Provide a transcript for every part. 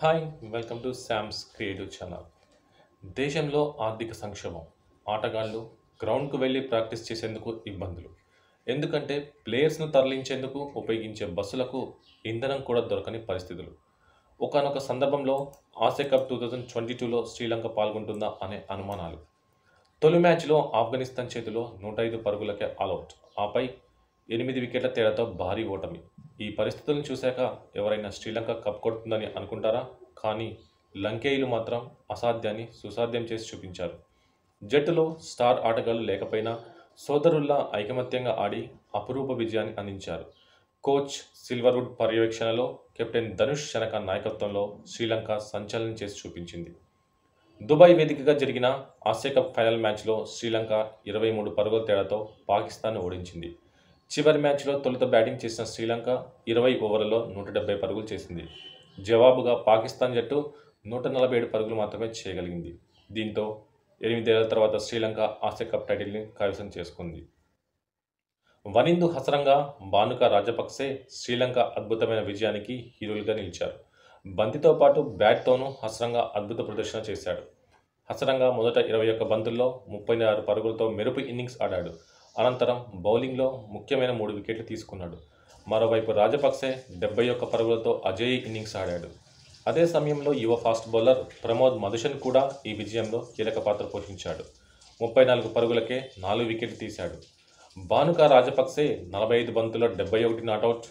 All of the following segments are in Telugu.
Hi welcome to Sam's creative channel దేశంలో ఆర్థిక సంక్షోభం ఆటగాళ్ళు గ్రౌండ్కు వెళ్ళి ప్రాక్టీస్ చేసేందుకు ఇబ్బందులు. ఎందుకంటే ప్లేయర్స్ను తరలించేందుకు ఉపయోగించే బస్సులకు ఇంధనం కూడా దొరకని పరిస్థితులు. ఒకనొక సందర్భంలో Asia cup two thousand twenty టూలో శ్రీలంక పాల్గొంటుందా అనే అనుమానాలు. తొలి మ్యాచ్లో ఆఫ్ఘనిస్తాన్ చేతిలో నూట ఐదు పరుగులకే ఆల్అవుట్ ఆపై ఎనిమిది వికెట్ల తేడాతో భారీ ఓటమి. ఈ పరిస్థితులను చూశాక ఎవరైనా శ్రీలంక కప్ కొడుతుందని అనుకుంటారా? కానీ లంకేయులు మాత్రం అసాధ్యాన్ని సుసాధ్యం చేసి చూపించారు. జట్టులో స్టార్ ఆటగాళ్ళు లేకపోయినా సోదరుల్లా ఐకమత్యంగా ఆడి అపురూప విజయాన్ని అందించారు. కోచ్ సిల్వర్వుడ్ పర్యవేక్షణలో కెప్టెన్ ధనుష్ శనక నాయకత్వంలో శ్రీలంక సంచలనం చేసి చూపించింది. దుబాయ్ వేదికగా జరిగిన ఆసియా కప్ ఫైనల్ మ్యాచ్లో శ్రీలంక ఇరవై మూడు పరుగుల తేడాతో పాకిస్తాన్ ఓడించింది. చివరి మ్యాచ్లో తొలుత బ్యాటింగ్ చేసిన శ్రీలంక ఇరవై ఓవర్లలో నూట డెబ్బై పరుగులు చేసింది. జవాబుగా పాకిస్తాన్ జట్టు నూట నలభై ఏడు పరుగులు మాత్రమే చేయగలిగింది. దీంతో ఎనిమిదేళ్ళ తర్వాత శ్రీలంక ఆసియా కప్ టైటిల్ని కైవసం చేసుకుంది. వనిందు హసరంగా భానుక రాజపక్సే శ్రీలంక అద్భుతమైన విజయానికి హీరోలుగా నిలిచారు. బంతితో పాటు బ్యాట్తోనూ హసరంగా అద్భుత ప్రదర్శన చేశాడు. హసరంగా మొదట ఇరవై ఒక్క బంతుల్లో ముప్పై ఆరు పరుగులతో మెరుపు ఇన్నింగ్స్ ఆడాడు. అనంతరం బౌలింగ్లో ముఖ్యమైన మూడు వికెట్లు తీసుకున్నాడు. మరోవైపు రాజపక్సే డెబ్బై ఒక్క పరుగులతో అజయ్ ఇన్నింగ్స్ ఆడాడు. అదే సమయంలో యువ ఫాస్ట్ బౌలర్ ప్రమోద్ మధుషన్ కూడా ఈ విజయంలో కీలక పాత్ర పోషించాడు. ముప్పై నాలుగు పరుగులకే నాలుగు వికెట్లు తీశాడు. భానుక రాజపక్సే నలభై ఐదు బంతుల్లో డెబ్బై ఒకటి నాటౌట్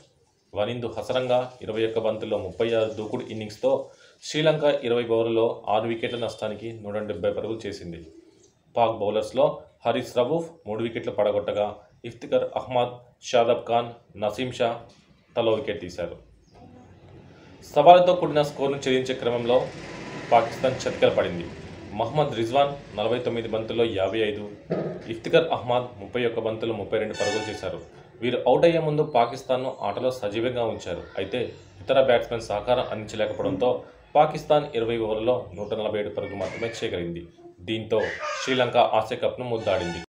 వనిందు హసరంగా ఇరవై ఒక్క బంతుల్లో ముప్పై ఆరు దూకుడు ఇన్నింగ్స్తో శ్రీలంక ఇరవై ఓవర్లలో ఆరు వికెట్ల నష్టానికి నూట డెబ్బై పరుగులు చేసింది. పాక్ బౌలర్స్లో హరీష్ రవూఫ్ మూడు వికెట్లు పడగొట్టగా ఇఫ్తికర్ అహ్మద్ షాదబ్ ఖాన్ నసీం షా తలో వికెట్ తీశారు. సవాలుతో కూడిన స్కోర్ను చెల్లించే క్రమంలో పాకిస్తాన్ చతికిల పడింది. మహమ్మద్ రిజ్వాన్ నలభై తొమ్మిది బంతుల్లో యాభై ఐదు ఇఫ్తికర్ అహ్మద్ ముప్పై ఒక్క బంతులు ముప్పై రెండు పరుగులు చేశారు. వీరు అవుట్ అయ్యే ముందు పాకిస్తాన్ను ఆటలో సజీవంగా ఉంచారు. అయితే ఇతర బ్యాట్స్మెన్ సహకారం అందించలేకపోవడంతో పాకిస్తాన్ ఇరవై ఓవర్లలో నూట నలభై ఏడు పరుగులు మాత్రమే చేయగలిగింది దీంతో శ్రీలంక ఆసియా కప్ను ముద్దాడింది.